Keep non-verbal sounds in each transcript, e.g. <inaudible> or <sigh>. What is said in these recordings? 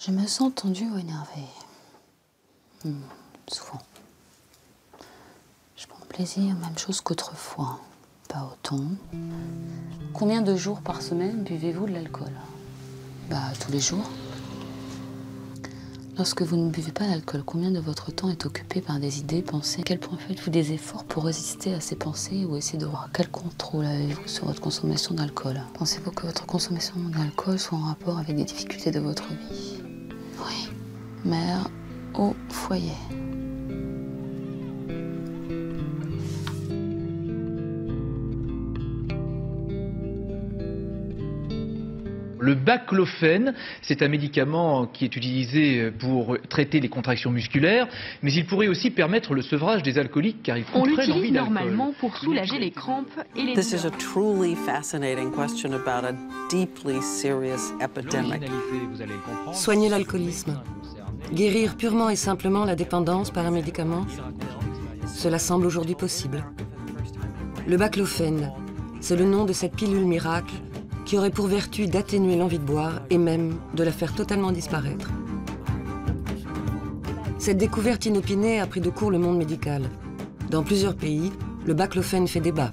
Je me sens tendue ou énervée? Hmm, souvent. Je prends plaisir, même chose qu'autrefois. Pas autant. Combien de jours par semaine buvez-vous de l'alcool? Bah, tous les jours. Lorsque vous ne buvez pas l'alcool, combien de votre temps est occupé par des idées, pensées? À quel point faites-vous des efforts pour résister à ces pensées ou essayer de voir quel contrôle avez-vous sur votre consommation d'alcool? Pensez-vous que votre consommation d'alcool soit en rapport avec des difficultés de votre vie? Mère au foyer. Le baclofène, c'est un médicament qui est utilisé pour traiter les contractions musculaires, mais il pourrait aussi permettre le sevrage des alcooliques car il On l'utilise normalement pour soulager les crampes et les This is a truly fascinating question about a deeply serious epidemic. Soigner l'alcoolisme. Guérir purement et simplement la dépendance par un médicament Cela semble aujourd'hui possible. Le baclofène, c'est le nom de cette pilule miracle qui aurait pour vertu d'atténuer l'envie de boire et même de la faire totalement disparaître. Cette découverte inopinée a pris de court le monde médical. Dans plusieurs pays, le baclofène fait débat.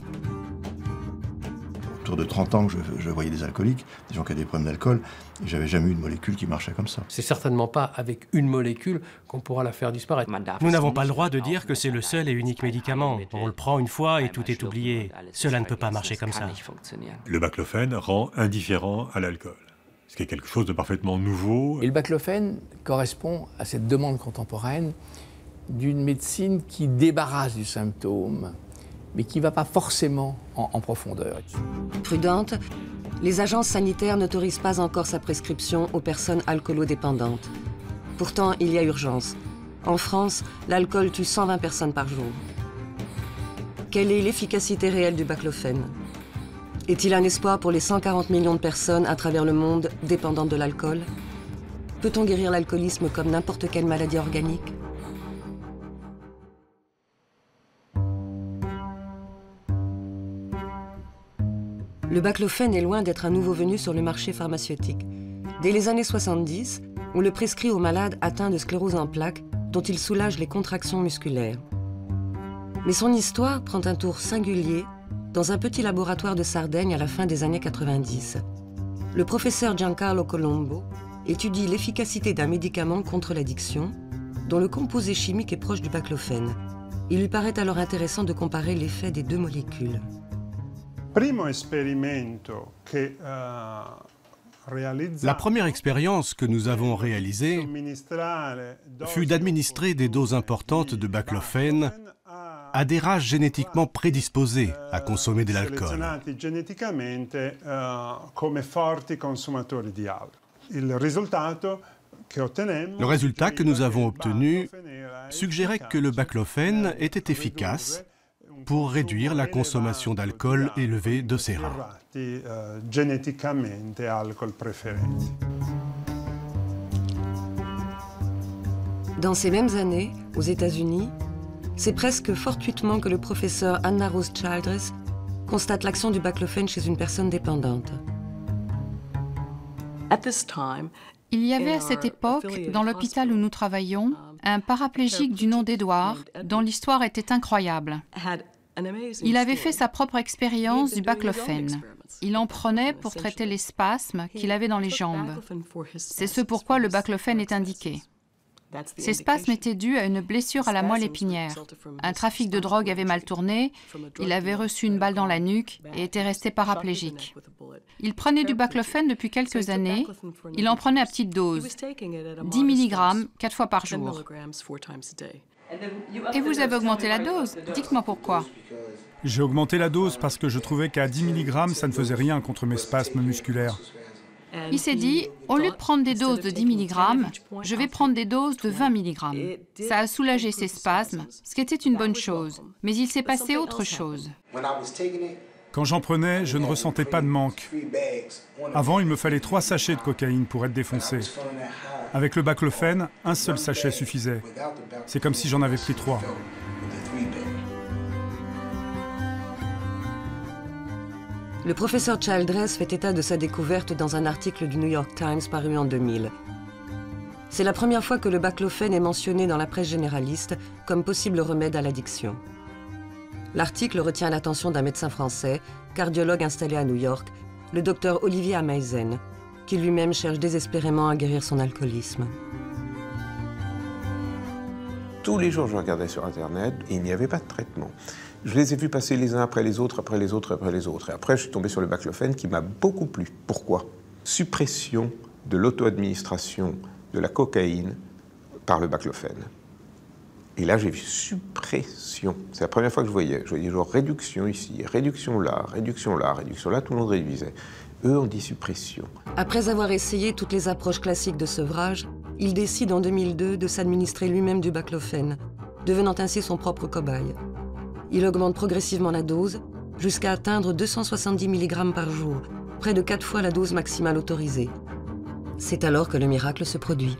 Autour de 30 ans que je, je voyais des alcooliques, des gens qui avaient des problèmes d'alcool, et j'avais jamais eu une molécule qui marchait comme ça. C'est certainement pas avec une molécule qu'on pourra la faire disparaître. Nous n'avons pas le droit de dire que c'est le seul et unique médicament. On le prend une fois et tout est oublié. Cela ne peut pas marcher comme ça. Le baclofène rend indifférent à l'alcool, ce qui est quelque chose de parfaitement nouveau. Et le baclofène correspond à cette demande contemporaine d'une médecine qui débarrasse du symptôme, mais qui ne va pas forcément en, profondeur. Prudente, les agences sanitaires n'autorisent pas encore sa prescription aux personnes alcoolodépendantes. Pourtant, il y a urgence. En France, l'alcool tue 120 personnes par jour. Quelle est l'efficacité réelle du baclofène? Est-il un espoir pour les 140 millions de personnes à travers le monde dépendantes de l'alcool? Peut-on guérir l'alcoolisme comme n'importe quelle maladie organique? Le baclofène est loin d'être un nouveau venu sur le marché pharmaceutique. Dès les années 70, on le prescrit aux malades atteints de sclérose en plaques dont il soulage les contractions musculaires. Mais son histoire prend un tour singulier dans un petit laboratoire de Sardaigne à la fin des années 90. Le professeur Giancarlo Colombo étudie l'efficacité d'un médicament contre l'addiction dont le composé chimique est proche du baclofène. Il lui paraît alors intéressant de comparer l'effet des deux molécules. La première expérience que nous avons réalisée fut d'administrer des doses importantes de baclofène à des races génétiquement prédisposées à consommer de l'alcool. Le résultat que nous avons obtenu suggérait que le baclofène était efficace pour réduire la consommation d'alcool élevée de ces rats. Dans ces mêmes années, aux États-Unis, c'est presque fortuitement que le professeur Anna Rose Childress constate l'action du baclofène chez une personne dépendante. Il y avait à cette époque, dans l'hôpital où nous travaillions, un paraplégique du nom d'Edward, dont l'histoire était incroyable. Il avait fait sa propre expérience du baclofène. Il en prenait pour traiter les spasmes qu'il avait dans les jambes. C'est ce pourquoi le baclofène est indiqué. Ces spasmes étaient dus à une blessure à la moelle épinière. Un trafic de drogue avait mal tourné, il avait reçu une balle dans la nuque et était resté paraplégique. Il prenait du baclofène depuis quelques années, il en prenait à petite dose, 10 mg, 4 fois par jour. Et vous avez augmenté la dose Dites-moi pourquoi. J'ai augmenté la dose parce que je trouvais qu'à 10 mg, ça ne faisait rien contre mes spasmes musculaires. Il s'est dit, au lieu de prendre des doses de 10 mg, je vais prendre des doses de 20 mg. Ça a soulagé ses spasmes, ce qui était une bonne chose. Mais il s'est passé autre chose. Quand j'en prenais, je ne ressentais pas de manque. Avant, il me fallait trois sachets de cocaïne pour être défoncé. Avec le baclofène, un seul sachet suffisait. C'est comme si j'en avais pris trois. Le professeur Childress fait état de sa découverte dans un article du New York Times paru en 2000. C'est la première fois que le baclofène est mentionné dans la presse généraliste comme possible remède à l'addiction. L'article retient l'attention d'un médecin français, cardiologue installé à New York, le docteur Olivier Ameisen, qui lui-même cherche désespérément à guérir son alcoolisme. Tous les jours, je regardais sur Internet et il n'y avait pas de traitement. Je les ai vus passer les uns après les autres, après les autres, après les autres. Et après, je suis tombé sur le baclofène qui m'a beaucoup plu. Pourquoi? Suppression de l'auto-administration de la cocaïne par le baclofène. Et là, j'ai vu suppression. C'est la première fois que je voyais. Je voyais genre réduction ici, réduction là, réduction là, réduction là, tout le monde réduisait. Eux, on dit suppression. Après avoir essayé toutes les approches classiques de sevrage, il décide en 2002 de s'administrer lui-même du baclofène, devenant ainsi son propre cobaye. Il augmente progressivement la dose jusqu'à atteindre 270 mg par jour, près de 4 fois la dose maximale autorisée. C'est alors que le miracle se produit.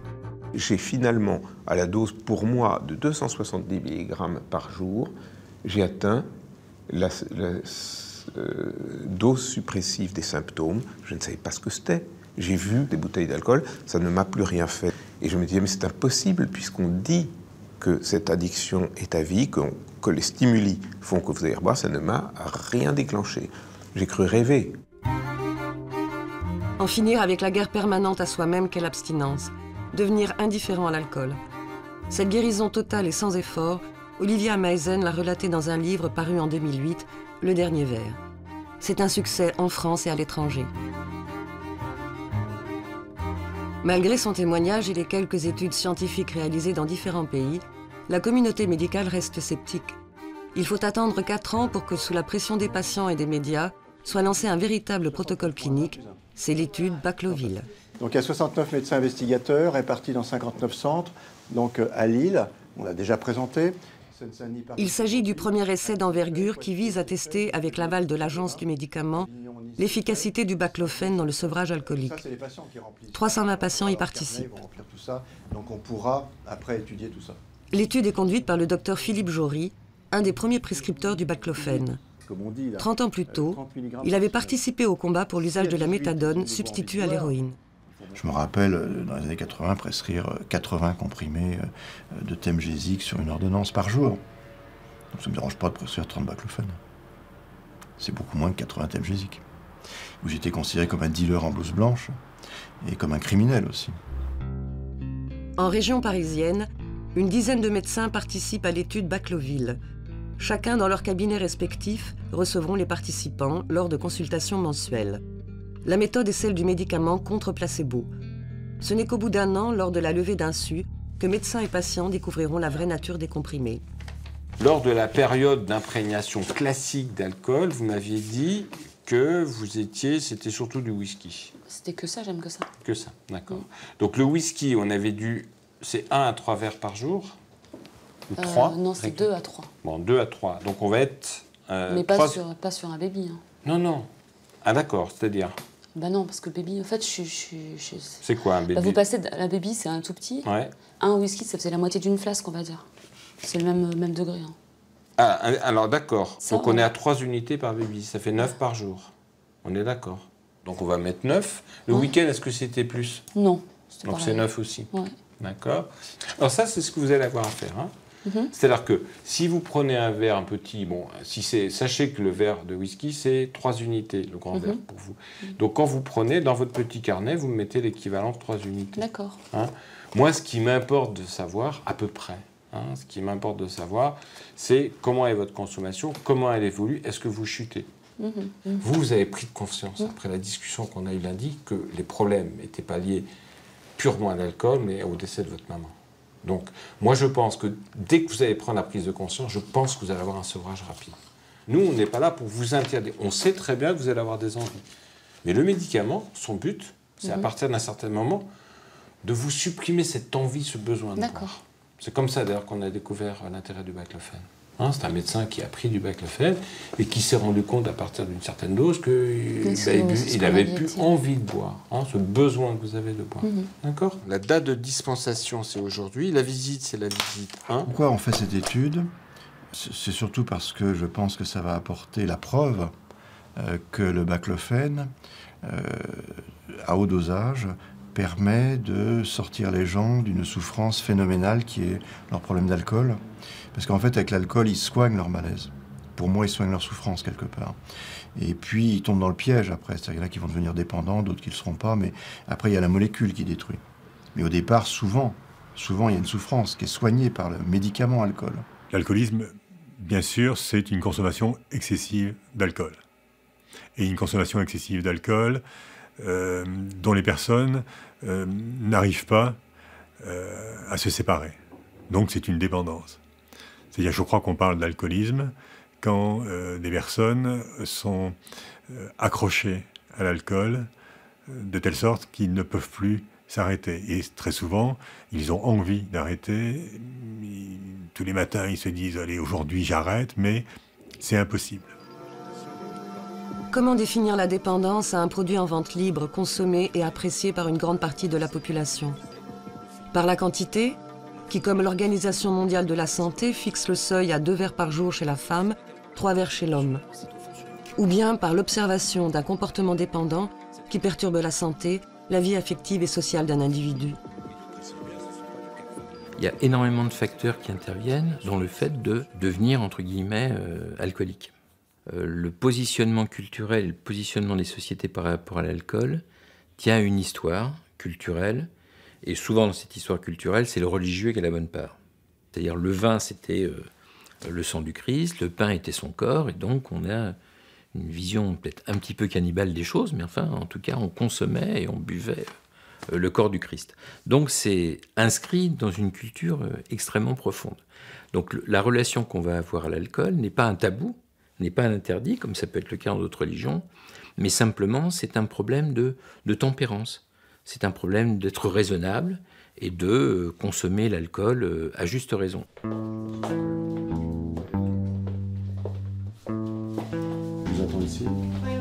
J'ai finalement, à la dose pour moi de 270 mg par jour, j'ai atteint la, euh, dose suppressive des symptômes. Je ne savais pas ce que c'était. J'ai vu des bouteilles d'alcool, ça ne m'a plus rien fait. Et je me disais, mais c'est impossible, puisqu'on dit que cette addiction est à vie, que, que les stimuli font que vous allez reboire, ça ne m'a rien déclenché. J'ai cru rêver. En finir avec la guerre permanente à soi-même qu'est l'abstinence. Devenir indifférent à l'alcool. Cette guérison totale et sans effort, Olivia Meisen l'a relatée dans un livre paru en 2008, Le Dernier Verre. C'est un succès en France et à l'étranger. Malgré son témoignage et les quelques études scientifiques réalisées dans différents pays, la communauté médicale reste sceptique. Il faut attendre 4 ans pour que, sous la pression des patients et des médias, soit lancé un véritable protocole clinique c'est l'étude Bacloville. Donc il y a 69 médecins investigateurs répartis dans 59 centres, donc euh, à Lille, on l'a déjà présenté. Il s'agit du premier essai d'envergure qui vise à tester, avec l'aval de l'Agence du médicament, l'efficacité du baclofène dans le sevrage alcoolique. 320 patients y participent. Donc on pourra après étudier tout ça. L'étude est conduite par le docteur Philippe Jory, un des premiers prescripteurs du baclofène. 30 ans plus tôt, il avait participé au combat pour l'usage de la méthadone, substitut à l'héroïne. Je me rappelle, euh, dans les années 80, prescrire 80 euh, comprimés euh, de thèmgésique sur une ordonnance par jour. Donc ça ne me dérange pas de prescrire 30 baclofènes. C'est beaucoup moins que 80 thèmgésiques. Où j'étais considéré comme un dealer en blouse blanche et comme un criminel aussi. En région parisienne, une dizaine de médecins participent à l'étude Bacloville, Chacun dans leur cabinet respectif recevront les participants lors de consultations mensuelles. La méthode est celle du médicament contre placebo. Ce n'est qu'au bout d'un an, lors de la levée d'un su, que médecins et patients découvriront la vraie nature des comprimés. Lors de la période d'imprégnation classique d'alcool, vous m'aviez dit que vous étiez, c'était surtout du whisky. C'était que ça, j'aime que ça. Que ça, d'accord. Donc le whisky, on avait dû, c'est 1 à 3 verres par jour ou 3 euh, Non, c'est 2 à 3. Bon, 2 à 3. Donc on va être. Euh, Mais pas, sur, pas sur un baby. Hein. Non, non. Ah, d'accord, c'est-à-dire Bah non, parce que le baby, en fait, je suis. C'est quoi un baby bah, Vous passez. La baby, c'est un tout petit. Ouais. Un whisky, ça faisait la moitié d'une flasque, on va dire. C'est le même, même degré. Hein. Ah, alors d'accord. Donc on est à 3 unités par baby. Ça fait 9 par jour. On est d'accord. Donc on va mettre 9. Le week-end, est-ce que c'était plus? Non. Donc c'est 9 aussi. Ouais. D'accord. Alors ça, c'est ce que vous allez avoir à faire. Hein. Mhm. C'est-à-dire que si vous prenez un verre, un petit, bon, si c'est, sachez que le verre de whisky, c'est 3 unités, le grand mhm. verre pour vous. Donc quand vous prenez, dans votre petit carnet, vous mettez l'équivalent de 3 unités. D'accord. Hein Moi, ce qui m'importe de savoir, à peu près, hein, ce qui m'importe de savoir, c'est comment est votre consommation, comment elle évolue, est-ce que vous chutez? Mhm. Vous, vous avez pris de conscience, après la discussion qu'on a eue lundi, que les problèmes n'étaient pas liés purement à l'alcool, mais au décès de votre maman. Donc, moi, je pense que dès que vous allez prendre la prise de conscience, je pense que vous allez avoir un sevrage rapide. Nous, on n'est pas là pour vous interdire. On sait très bien que vous allez avoir des envies. Mais le médicament, son but, c'est à mhm. partir d'un certain moment de vous supprimer cette envie, ce besoin D'accord. C'est comme ça, d'ailleurs, qu'on a découvert l'intérêt du baclofène. Hein, c'est un médecin qui a pris du baclofène et qui s'est rendu compte à partir d'une certaine dose qu'il il avait plus envie de boire, hein, ce besoin que vous avez de boire. Mhm. D'accord? La date de dispensation, c'est aujourd'hui. La visite, c'est la visite 1. Pourquoi on fait cette étude? C'est surtout parce que je pense que ça va apporter la preuve euh, que le baclofène, euh, à haut dosage, permet de sortir les gens d'une souffrance phénoménale qui est leur problème d'alcool. Parce qu'en fait, avec l'alcool, ils soignent leur malaise. Pour moi, ils soignent leur souffrance quelque part. Et puis, ils tombent dans le piège après. C'est-à-dire qu'il y en a qui vont devenir dépendants, d'autres qui ne le seront pas. Mais après, il y a la molécule qui détruit. Mais au départ, souvent, souvent, il y a une souffrance qui est soignée par le médicament alcool. L'alcoolisme, bien sûr, c'est une consommation excessive d'alcool. Et une consommation excessive d'alcool dont les personnes euh, n'arrivent pas euh, à se séparer. Donc c'est une dépendance. C'est-à-dire, je crois qu'on parle d'alcoolisme quand des personnes sont accrochées à l'alcool de telle sorte qu'ils ne peuvent plus s'arrêter. Et très souvent, ils ont envie d'arrêter. Tous les matins, ils se disent, allez, aujourd'hui j'arrête, mais c'est impossible. Comment définir la dépendance à un produit en vente libre, consommé et apprécié par une grande partie de la population? Par la quantité, qui comme l'Organisation mondiale de la santé fixe le seuil à deux verres par jour chez la femme, trois verres chez l'homme? Ou bien par l'observation d'un comportement dépendant qui perturbe la santé, la vie affective et sociale d'un individu? Il y a énormément de facteurs qui interviennent dans le fait de devenir, entre guillemets, euh, alcoolique. Euh, le positionnement culturel, le positionnement des sociétés par rapport à l'alcool tient à une histoire culturelle, et souvent dans cette histoire culturelle, c'est le religieux qui a la bonne part. C'est-à-dire le vin, c'était euh, le sang du Christ, le pain était son corps, et donc on a une vision peut-être un petit peu cannibale des choses, mais enfin, en tout cas, on consommait et on buvait euh, le corps du Christ. Donc c'est inscrit dans une culture extrêmement profonde. Donc la relation qu'on va avoir à l'alcool n'est pas un tabou, n'est pas un interdit, comme ça peut être le cas dans d'autres religions, mais simplement c'est un problème de, de tempérance. C'est un problème d'être raisonnable et de euh, consommer l'alcool euh, à juste raison. Vous attendez ici? Oui, oui.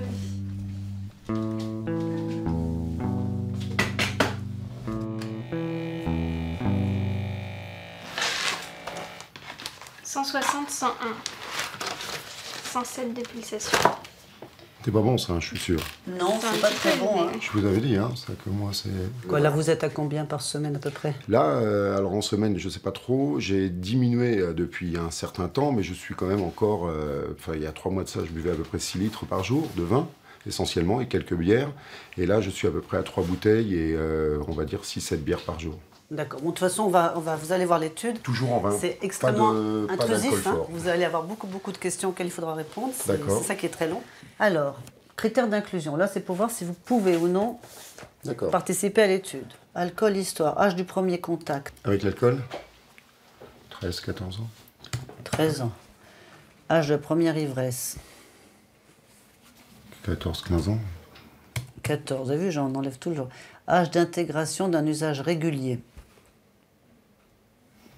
160, 101. 107 de pulsation. C'est pas bon ça, je suis sûr. Non, c'est pas très bon. Hein. Je vous avais dit, hein, ça que moi c'est. Quoi, là vous êtes à combien par semaine à peu près? Là, euh, alors en semaine, je sais pas trop. J'ai diminué euh, depuis un certain temps, mais je suis quand même encore. euh, Enfin, il y a trois mois de ça, je buvais à peu près 6 litres par jour de vin, essentiellement, et quelques bières. Et là, je suis à peu près à trois bouteilles et euh, on va dire 6-7 bières par jour. D'accord. Bon, de toute façon, on va, on va, vous allez voir l'étude. Toujours en vin. C'est extrêmement de- intrusif. hein. Vous allez avoir beaucoup, beaucoup de questions auxquelles il faudra répondre. C'est D'accord. c'est ça qui est très long. Alors, critères d'inclusion. Là, c'est pour voir si vous pouvez ou non participer à l'étude. Alcool, histoire, âge du premier contact, Avec l'alcool? 13-14 ans 13 ans. Âge de première ivresse, 14-15 ans 14. Vous avez vu, j'en enlève toujours. Âge d'intégration d'un usage régulier,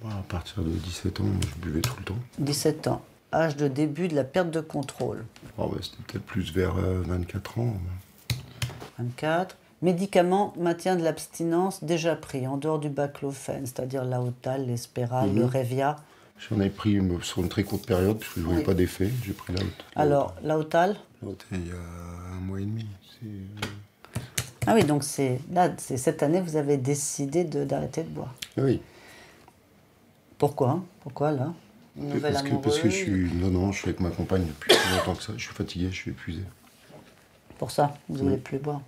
À partir de 17 ans, je buvais tout le temps. 17 ans. Âge de début de la perte de contrôle, Oh, bah, C'était peut-être plus vers euh, 24 ans. 24. Médicaments, maintien de l'abstinence déjà pris, en dehors du baclofène, c'est-à-dire l'Aotal, l'Espéral, Mhm. le Revia. J'en ai pris euh, sur une très courte période, parce que je ne voyais Oui. pas d'effet. J'ai pris la haute. Alors, l'Aotal Il y a un mois et demi. Euh, Ah oui, donc c'est là, c'est cette année, vous avez décidé de- d'arrêter de, boire. Oui. Pourquoi hein? Pourquoi là? Parce que, parce que je suis. Non, non, je suis avec ma compagne depuis plus longtemps que ça. Je suis fatigué, je suis épuisé. Pour ça, vous ne voulez plus boire.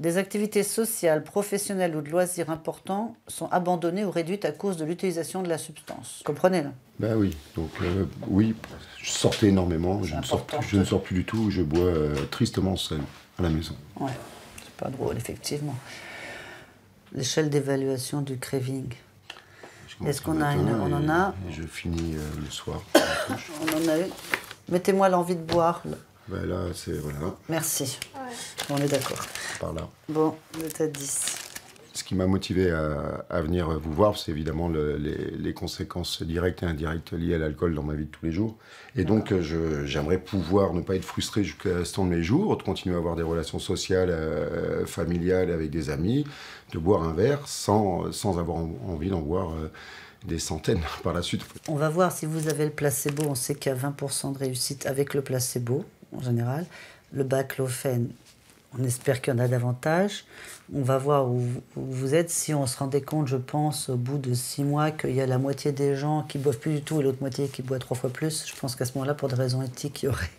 Des activités sociales, professionnelles ou de loisirs importants sont abandonnées ou réduites à cause de l'utilisation de la substance. Vous comprenez là? Ben oui, donc euh, oui, je sortais énormément. Je ne, sors plus, je ne sors plus du tout. Je bois euh, tristement seul à la maison. Ouais, c'est pas drôle, effectivement. L'échelle d'évaluation du craving. Est-ce qu'on a une- on en a et Je finis euh, le soir. <coughs> On en a eu. Mettez-moi l'envie de boire. ben là, c'est. Voilà, Merci. On est d'accord. par là. Bon, vous êtes à 10. Ce qui m'a motivé à, à venir vous voir, c'est évidemment le- les, les conséquences directes et indirectes liées à l'alcool dans ma vie de tous les jours. Et donc, j'aimerais pouvoir ne pas être frustré jusqu'à l'instant de mes jours, de continuer à avoir des relations sociales, euh, familiales avec des amis, de boire un verre sans, sans avoir en- envie d'en boire euh, des centaines <laughs> par la suite. On va voir si vous avez le placebo. On sait qu'il y a 20% de réussite avec le placebo, en général. Le baclofène, On espère qu'il y en a davantage. On va voir où, vous êtes. Si on se rendait compte, je pense, au bout de six mois, qu'il y a la moitié des gens qui boivent plus du tout et l'autre moitié qui boit trois fois plus, je pense qu'à ce moment-là, pour des raisons éthiques, il y aurait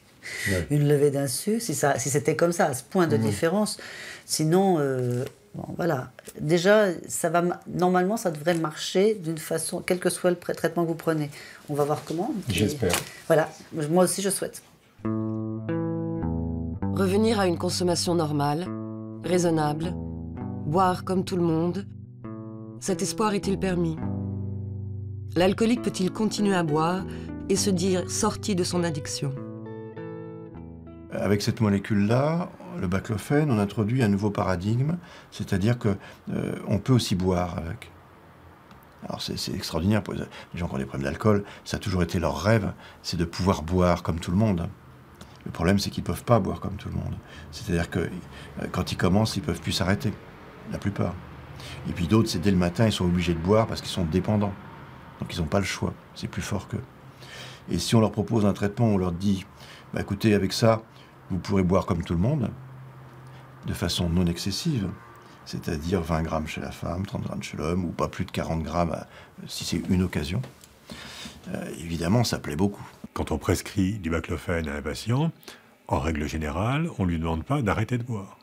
une levée d'insu. Si, ça, si c'était comme ça, à ce point de mmh. différence. Sinon, euh, bon, voilà. Déjà, ça va, normalement, ça devrait marcher d'une façon, quel que soit le traitement que vous prenez. On va voir comment. J'espère. Voilà. Moi aussi, je souhaite. Revenir à une consommation normale, raisonnable, boire comme tout le monde, cet espoir est-il permis? L'alcoolique peut-il continuer à boire et se dire sorti de son addiction? Avec cette molécule-là, le baclophène, on introduit un nouveau paradigme, c'est-à-dire qu'on euh, peut aussi boire avec. Alors c'est extraordinaire pour les gens qui ont des problèmes d'alcool, ça a toujours été leur rêve, c'est de pouvoir boire comme tout le monde. Le problème, c'est qu'ils ne peuvent pas boire comme tout le monde. C'est-à-dire que euh, quand ils commencent, ils ne peuvent plus s'arrêter, la plupart. Et puis d'autres, c'est dès le matin, ils sont obligés de boire parce qu'ils sont dépendants. Donc ils n'ont pas le choix, c'est plus fort qu'eux. Et si on leur propose un traitement, on leur dit, bah, écoutez, avec ça, vous pourrez boire comme tout le monde, de façon non excessive, c'est-à-dire 20 grammes chez la femme, 30 grammes chez l'homme, ou pas plus de 40 grammes euh, si c'est une occasion. Euh, évidemment, ça plaît beaucoup. Quand on prescrit du baclofène à un patient, en règle générale, on ne lui demande pas d'arrêter de boire.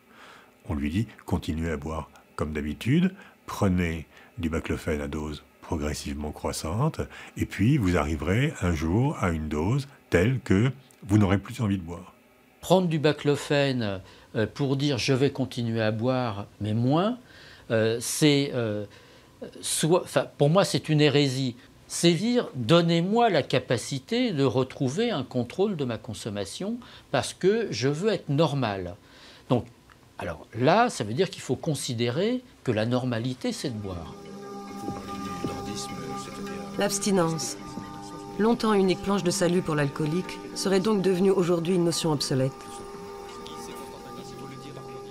On lui dit continuez à boire comme d'habitude, prenez du baclofène à dose progressivement croissante, et puis vous arriverez un jour à une dose telle que vous n'aurez plus envie de boire. Prendre du baclofène euh, pour dire je vais continuer à boire, mais moins, euh, c'est euh, pour moi c'est une hérésie c'est dire donnez-moi la capacité de retrouver un contrôle de ma consommation parce que je veux être normal. Donc, alors là, ça veut dire qu'il faut considérer que la normalité, c'est de boire. L'abstinence, longtemps unique planche de salut pour l'alcoolique, serait donc devenue aujourd'hui une notion obsolète.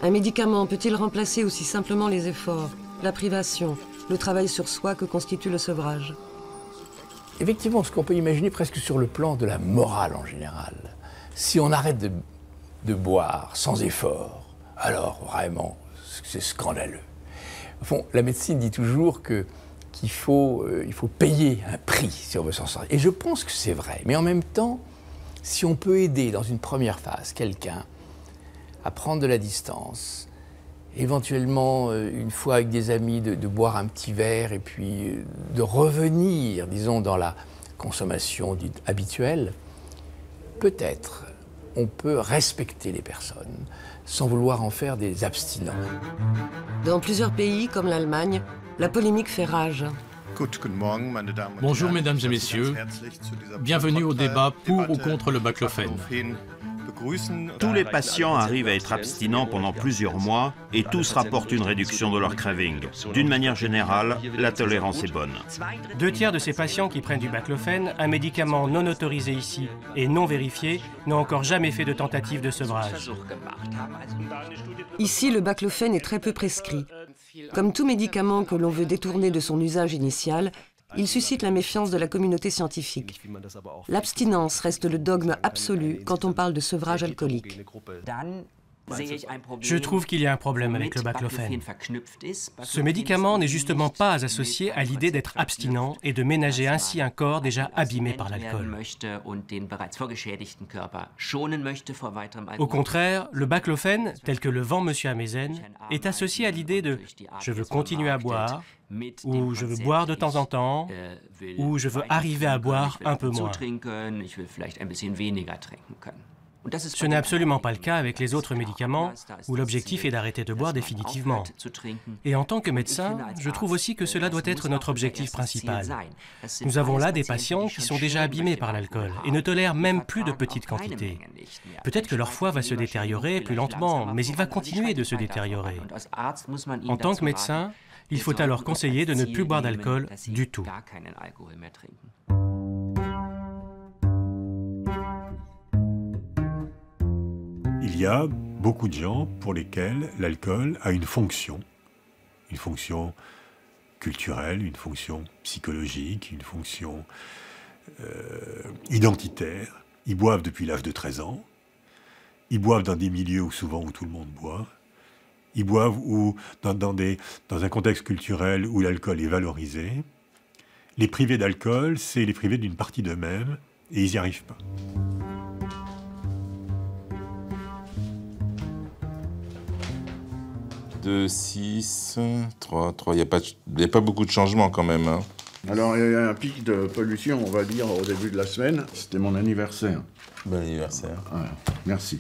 Un médicament peut-il remplacer aussi simplement les efforts, la privation, le travail sur soi que constitue le sevrage? Effectivement ce qu'on peut imaginer presque sur le plan de la morale en général. Si on arrête de, boire sans effort, alors vraiment, c'est scandaleux. Au la médecine dit toujours qu'il faut, euh, faut payer un prix si on veut s'en sortir. Et je pense que c'est vrai. Mais en même temps, si on peut aider dans une première phase quelqu'un à prendre de la distance, éventuellement, euh, une fois avec des amis, de, boire un petit verre et puis euh, de revenir, disons, dans la consommation habituelle, peut-être on peut respecter les personnes sans vouloir en faire des abstinents. Dans plusieurs pays, comme l'Allemagne, la polémique fait rage. Bonjour mesdames et messieurs, bienvenue au débat pour ou contre le baclophène. Tous les patients arrivent à être abstinents pendant plusieurs mois et tous rapportent une réduction de leur craving. D'une manière générale, la tolérance est bonne. Deux tiers de ces patients qui prennent du baclofène, un médicament non autorisé ici et non vérifié, n'ont encore jamais fait de tentative de sevrage. Ici, le baclofène est très peu prescrit. Comme tout médicament que l'on veut détourner de son usage initial, il suscite la méfiance de la communauté scientifique. L'abstinence reste le dogme absolu quand on parle de sevrage alcoolique. Je trouve qu'il y a un problème avec le baclofen. Ce médicament n'est justement pas associé à l'idée d'être abstinent et de ménager ainsi un corps déjà abîmé par l'alcool. Au contraire, le baclofen, tel que le vend M. Amezen, est associé à l'idée de je veux continuer à boire, ou je veux boire de temps en temps, ou je veux arriver à boire un peu moins. Ce n'est absolument pas le cas avec les autres médicaments où l'objectif est d'arrêter de boire définitivement. Et en tant que médecin, je trouve aussi que cela doit être notre objectif principal. Nous avons là des patients qui sont déjà abîmés par l'alcool et ne tolèrent même plus de petites quantités. Peut-être que leur foie va se détériorer plus lentement, mais il va continuer de se détériorer. En tant que médecin, il faut alors conseiller de ne plus boire d'alcool du tout. Y a beaucoup de gens pour lesquels l'alcool a une fonction, une fonction culturelle, une fonction psychologique, une fonction euh, identitaire. Ils boivent depuis l'âge de 13 ans. ils boivent dans des milieux où souvent où tout le monde boit. Ils boivent ou dans, dans un contexte culturel où l'alcool est valorisé. Les privés d'alcool, c'est les privés d'une partie d'eux-mêmes et ils n'y arrivent pas. Deux, 6, 3, 3. Il n'y a, pas, a pas beaucoup de changements quand même. Hein. Alors, il y a un pic de pollution, on va dire, au début de la semaine. C'était mon anniversaire. Bon anniversaire. merci.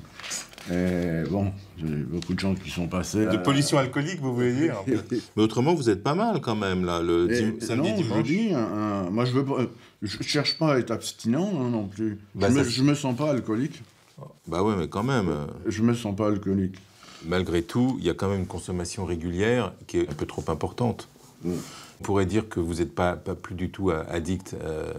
Et bon, j'ai beaucoup de gens qui sont passés. De pollution alcoolique, vous voulez dire <laughs> Mais autrement, vous êtes pas mal quand même, là, le samedi, non, dimanche. Je dis, moi, je veux je cherche pas à être abstinent hein, non plus. Bah, je, me, je me sens pas alcoolique. Bah ouais, mais quand même. euh, Je me sens pas alcoolique. Malgré tout, il y a quand même une consommation régulière qui est un peu trop importante. On pourrait dire que vous n'êtes pas, pas plus du tout euh, addict euh,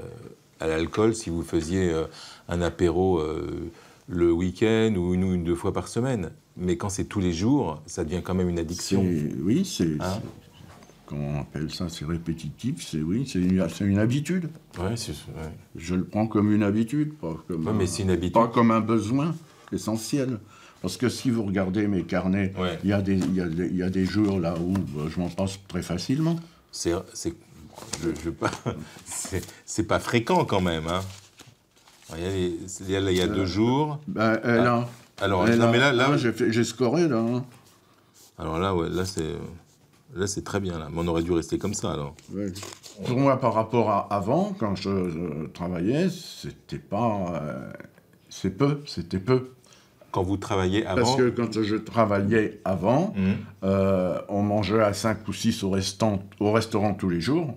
à l'alcool si vous faisiez euh, un apéro euh, le week-end ou une ou une deux fois par semaine. Mais quand c'est tous les jours, ça devient quand même une addiction. Oui, c'est. Hein Comment on appelle ça C'est répétitif, c'est oui, c'est une, habitude. Ouais, c'est ouais. Je le prends comme une habitude, pas comme, Ouais, mais c'est une habitude. pas comme un besoin essentiel. Parce que si vous regardez mes carnets, il y, a des- y, y a jours là où euh, je m'en passe très facilement. C'est, je, pas, <laughs> c'est, c'est pas fréquent quand même. Hein. Il y a, les- il y a- il y a deux jours. Ben, euh, là, Ah, alors, non, mais là, là, j'ai, fait- j'ai scoré là. hein. alors là, ouais, là c'est, là c'est très bien là. Mais on aurait dû rester comme ça alors. Ouais. Pour moi, par rapport à avant, quand je, je travaillais, c'était pas. euh, c'est peu, c'était peu. Quand vous travaillez avant. Parce que quand je travaillais avant, Mhm. euh, on mangeait à 5 ou 6 au, restant- au restaurant tous les jours.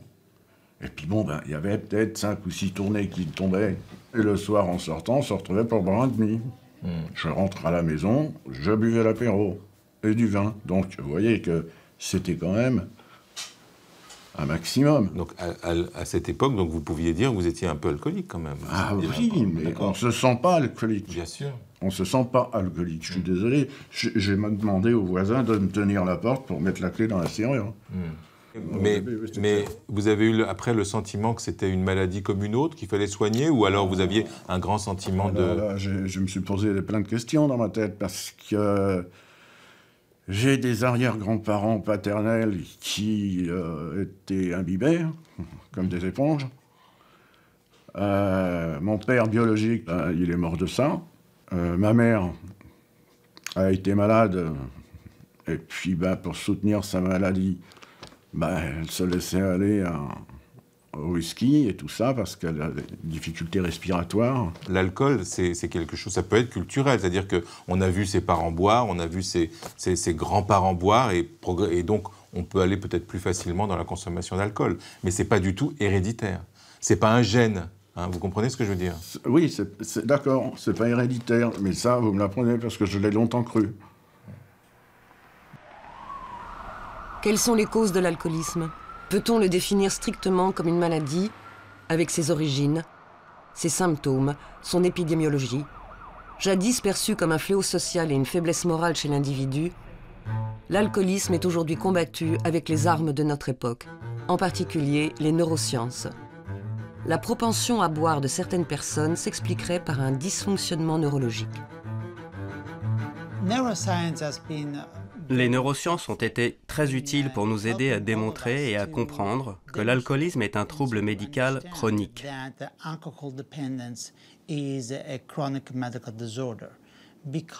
Et puis bon, ben, il y avait peut-être 5 ou 6 tournées qui tombaient. Et le soir, en sortant, on se retrouvait pour boire un demi. Mhm. Je rentre à la maison, je buvais l'apéro et du vin. Donc, vous voyez que c'était quand même un maximum. Donc à, à- à cette époque, donc vous pouviez dire que vous étiez un peu alcoolique quand même. Ah oui, mais on se sent pas alcoolique. Bien sûr. On se sent pas alcoolique. Je suis désolé. J'ai même demandé au voisin de me tenir la porte pour mettre la clé dans la serrure. Mais, mais vous avez eu après le sentiment que c'était une maladie comme une autre qu'il fallait soigner ou alors vous aviez un grand sentiment de... Là, j'ai- je me suis posé plein de questions dans ma tête parce que j'ai des arrière-grands-parents paternels qui euh, étaient imbibés, <laughs> comme des éponges. Euh, mon père biologique, ben, il est mort de ça. Euh, ma mère a été malade et puis ben, pour soutenir sa maladie, ben, elle se laissait aller à- au whisky et tout ça parce qu'elle a des difficultés respiratoires. L'alcool, c'est quelque chose, ça peut être culturel, c'est-à-dire qu'on a vu ses parents boire, on a vu ses, grands-parents boire, et, et donc on peut aller peut-être plus facilement dans la consommation d'alcool. Mais c'est pas du tout héréditaire. C'est pas un gène. Hein, vous comprenez ce que je veux dire? Oui, c'est- c'est d'accord, c'est pas héréditaire, mais ça, vous me l'apprenez parce que je l'ai longtemps cru. Quelles sont les causes de l'alcoolisme? Peut-on le définir strictement comme une maladie, avec ses origines, ses symptômes, son épidémiologie? Jadis perçu comme un fléau social et une faiblesse morale chez l'individu, l'alcoolisme est aujourd'hui combattu avec les armes de notre époque, en particulier les neurosciences. La propension à boire de certaines personnes s'expliquerait par un dysfonctionnement neurologique. Les neurosciences ont été très utiles pour nous aider à démontrer et à comprendre que l'alcoolisme est un trouble médical chronique.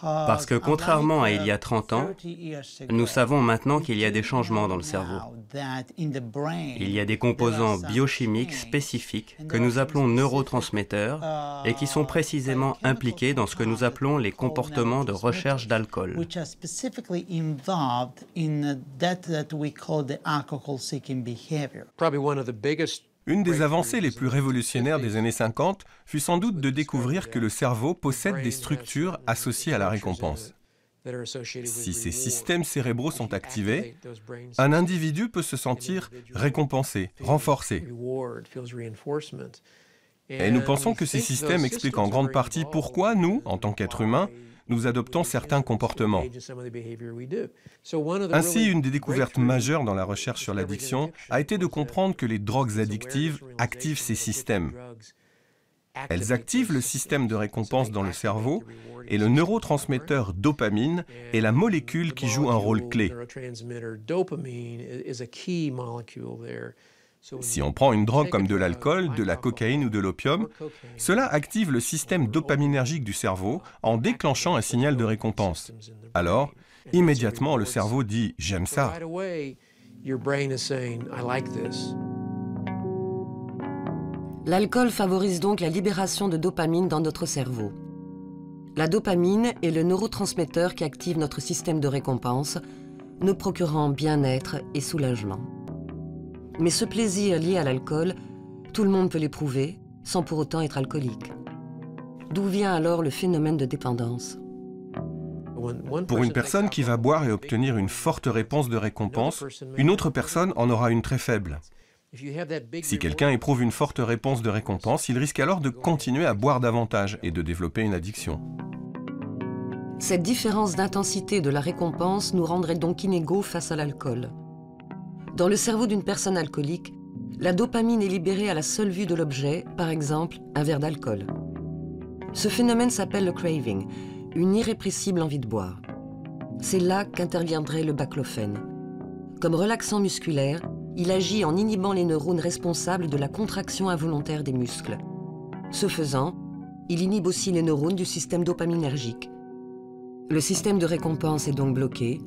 Parce que contrairement à il y a 30 ans, nous savons maintenant qu'il y a des changements dans le cerveau. Il y a des composants biochimiques spécifiques que nous appelons neurotransmetteurs et qui sont précisément impliqués dans ce que nous appelons les comportements de recherche d'alcool. Une des avancées les plus révolutionnaires des années 50 fut sans doute de découvrir que le cerveau possède des structures associées à la récompense. Si ces systèmes cérébraux sont activés, un individu peut se sentir récompensé, renforcé. Et nous pensons que ces systèmes expliquent en grande partie pourquoi nous, en tant qu'êtres humains, nous adoptons certains comportements. Ainsi, une des découvertes majeures dans la recherche sur l'addiction a été de comprendre que les drogues addictives activent ces systèmes. Elles activent le système de récompense dans le cerveau et le neurotransmetteur dopamine est la molécule qui joue un rôle clé. Si on prend une drogue comme de l'alcool, de la cocaïne ou de l'opium, cela active le système dopaminergique du cerveau en déclenchant un signal de récompense. Alors, immédiatement, le cerveau dit ⁇ J'aime ça ⁇ L'alcool favorise donc la libération de dopamine dans notre cerveau. La dopamine est le neurotransmetteur qui active notre système de récompense, nous procurant bien-être et soulagement. Mais ce plaisir lié à l'alcool, tout le monde peut l'éprouver sans pour autant être alcoolique. D'où vient alors le phénomène de dépendance? Pour une personne qui va boire et obtenir une forte réponse de récompense, une autre personne en aura une très faible. Si quelqu'un éprouve une forte réponse de récompense, il risque alors de continuer à boire davantage et de développer une addiction. Cette différence d'intensité de la récompense nous rendrait donc inégaux face à l'alcool. Dans le cerveau d'une personne alcoolique, la dopamine est libérée à la seule vue de l'objet, par exemple un verre d'alcool. Ce phénomène s'appelle le craving, une irrépressible envie de boire. C'est là qu'interviendrait le baclophène. Comme relaxant musculaire, il agit en inhibant les neurones responsables de la contraction involontaire des muscles. Ce faisant, il inhibe aussi les neurones du système dopaminergique. Le système de récompense est donc bloqué,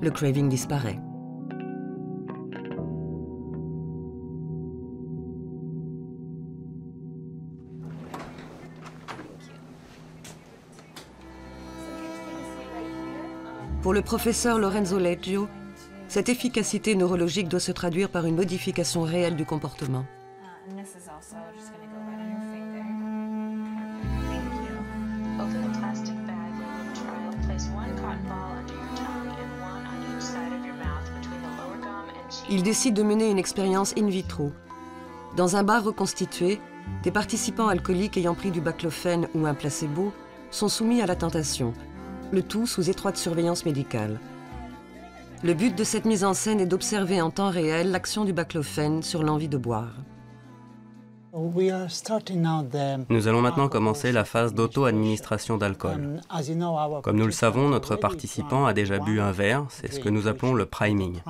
le craving disparaît. Pour le professeur Lorenzo Leggio, cette efficacité neurologique doit se traduire par une modification réelle du comportement. Il décide de mener une expérience in vitro. Dans un bar reconstitué, des participants alcooliques ayant pris du baclophène ou un placebo sont soumis à la tentation, le tout sous étroite surveillance médicale. Le but de cette mise en scène est d'observer en temps réel l'action du baclophène sur l'envie de boire. Nous allons maintenant commencer la phase d'auto-administration d'alcool. Comme nous le savons, notre participant a déjà bu un verre, c'est ce que nous appelons le priming.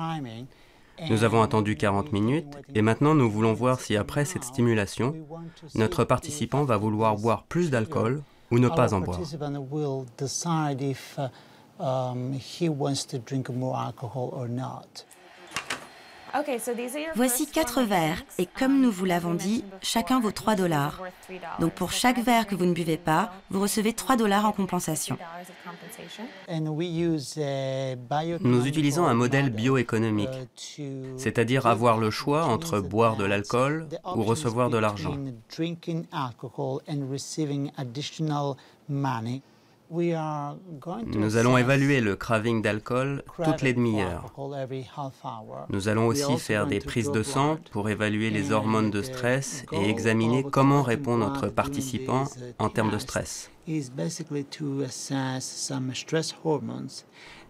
Nous avons attendu 40 minutes et maintenant nous voulons voir si après cette stimulation, notre participant va vouloir boire plus d'alcool ou ne pas en boire. Um, Voici quatre verres et comme nous vous l'avons dit, chacun vaut 3 dollars. Donc pour chaque verre que vous ne buvez pas, vous recevez 3 dollars en compensation. Nous utilisons un modèle bioéconomique, c'est-à-dire avoir le choix entre boire de l'alcool ou recevoir de l'argent. Nous allons évaluer le craving d'alcool toutes les demi-heures. Nous allons aussi faire des prises de sang pour évaluer les hormones de stress et examiner comment répond notre participant en termes de stress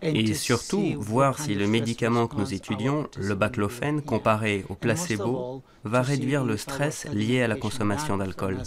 et surtout voir si le médicament que nous étudions, le baclophène, comparé au placebo, va réduire le stress lié à la consommation d'alcool.